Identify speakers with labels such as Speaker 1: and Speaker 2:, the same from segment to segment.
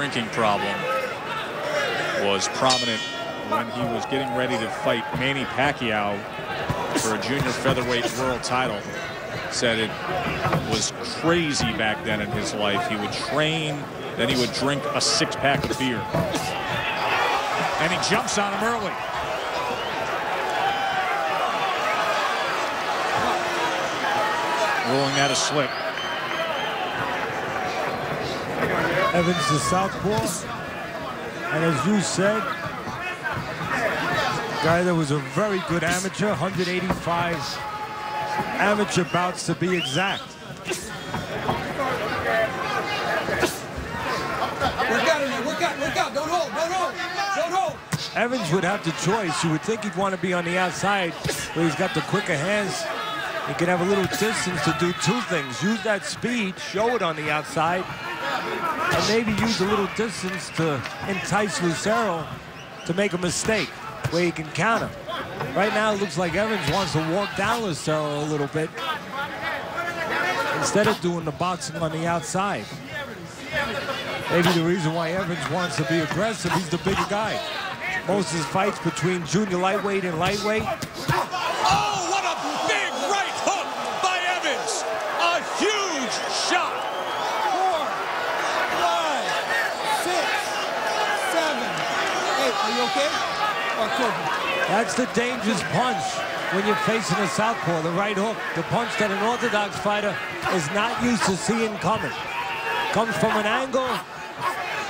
Speaker 1: drinking problem was prominent when he was getting ready to fight Manny Pacquiao for a junior featherweight world title. Said it was crazy back then in his life. He would train, then he would drink a six pack of beer. And he jumps on him early. Ruling that a slip.
Speaker 2: Evans the southpaw. And as you said, guy that was a very good amateur, 185 amateur bouts to be exact.
Speaker 3: Work out in there, work out, work out, don't hold, don't hold, don't hold.
Speaker 2: Evans would have the choice. You would think he'd want to be on the outside where he's got the quicker hands. He can have a little distance to do two things. Use that speed, show it on the outside, and maybe use a little distance to entice Lucero to make a mistake where he can counter. Right now, it looks like Evans wants to walk down Lucero a little bit instead of doing the boxing on the outside. Maybe the reason why Evans wants to be aggressive, he's the bigger guy. Most of his fights between junior lightweight and lightweight.
Speaker 1: Oh, what a big right hook by Evans. A huge shot.
Speaker 3: Four, five, six, seven, eight. Are you okay? Oh, or Corbin?
Speaker 2: That's the dangerous punch when you're facing a southpaw, the right hook. The punch that an orthodox fighter is not used to seeing coming. Comes from an angle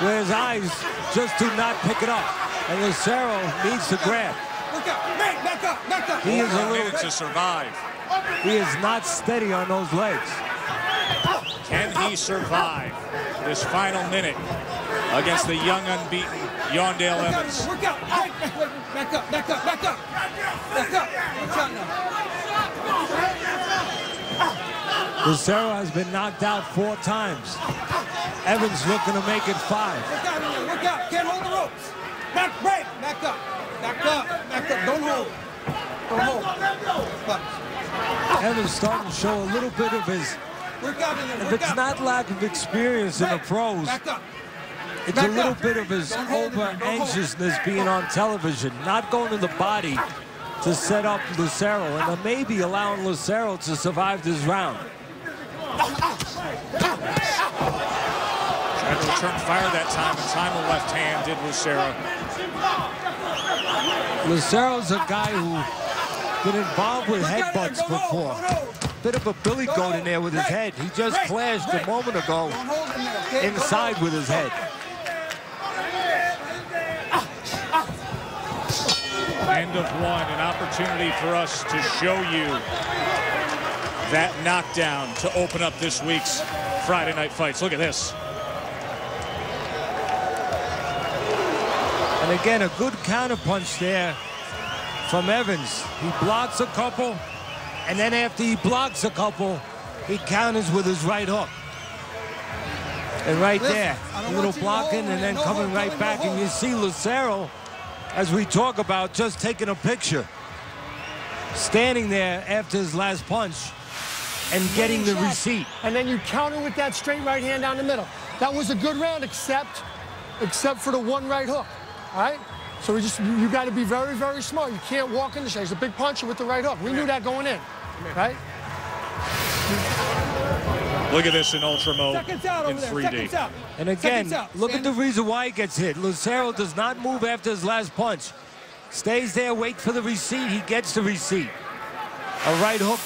Speaker 2: where his eyes just do not pick it up. And Lucero needs to grab.
Speaker 3: Look out, back, back up, back up.
Speaker 2: He is a little,
Speaker 1: to survive.
Speaker 2: he is not steady on those legs.
Speaker 1: Can he survive this final minute against the young, unbeaten Yuandale
Speaker 3: Work out, work out, back, back, back, up, back up, back up. Back up. Watch out now.
Speaker 2: Lucero has been knocked out four times. Evans looking to make it five.
Speaker 3: Work out in there, work out. Can't hold the ropes. Back, break, back up. Back up, back up. Don't hold. Don't hold. But
Speaker 2: Evans starting to show a little bit of his,
Speaker 3: work out in there,
Speaker 2: if it's not lack of experience in the pros,
Speaker 3: Back up.
Speaker 2: It's
Speaker 3: back
Speaker 2: a little
Speaker 3: up.
Speaker 2: bit of his
Speaker 3: Don't hold it,
Speaker 2: over
Speaker 3: don't hold.
Speaker 2: anxiousness being on television, not going to the body to set up Lucero, and then maybe allowing Lucero to survive this round.
Speaker 1: Tried to return fire that time, and time the left hand did Lucero.
Speaker 2: Lucero's a guy who been involved with
Speaker 3: Work out
Speaker 2: headbutts before. Bit of a billy goat in there with his head. He just clashed a moment ago
Speaker 3: Don't hold in there, okay? Don't
Speaker 2: inside with his head.
Speaker 1: End of one, an opportunity for us to show you that knockdown to open up this week's Friday night fights. Look at this.
Speaker 2: And again, a good counterpunch there from Evans. He blocks a couple, and then after he blocks a couple, he counters with his right hook. And right
Speaker 3: Listen,
Speaker 2: there, a little
Speaker 3: want you to
Speaker 2: blocking and then.
Speaker 3: No
Speaker 2: coming
Speaker 3: hold,
Speaker 2: right
Speaker 3: no
Speaker 2: back. And you see Lucero, as we talk about, just taking a picture. Standing there after his last punch and getting the receipt.
Speaker 4: and then you counter with that straight right hand down the middle. That was a good round, except, except for the one right hook. All right. So we just you, you got to be very, very smart. You can't walk in the shade. He's a big puncher with the right hook. We knew that going in, right?
Speaker 1: Look at this in ultra mode
Speaker 3: out
Speaker 1: in 3D.
Speaker 3: Seconds out.
Speaker 2: And again,
Speaker 3: out.
Speaker 2: look at the reason why he gets hit. Lucero does not move after his last punch. Stays there, wait for the receipt. He gets the receipt. A right hook